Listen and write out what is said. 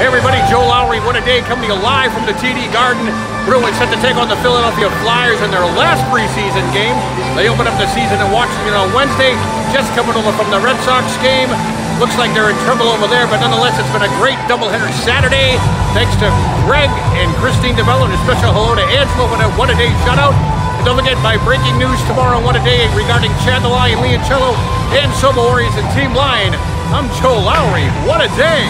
Hey everybody, Joe Lowry, what a day coming to you live from the TD Garden. Bruins set to take on the Philadelphia Flyers in their last preseason game. They open up the season in Washington on Wednesday, just coming over from the Red Sox game. Looks like they're in trouble over there, but nonetheless, it's been a great doubleheader Saturday. Thanks to Greg and Christine DeBello, and a special hello to Angela with a What a Day shutout. And don't forget, my breaking news tomorrow on What a Day regarding Chad Delay and Leoncello, and Sobo Warriors and Team Lion. I'm Joe Lowry. What a day!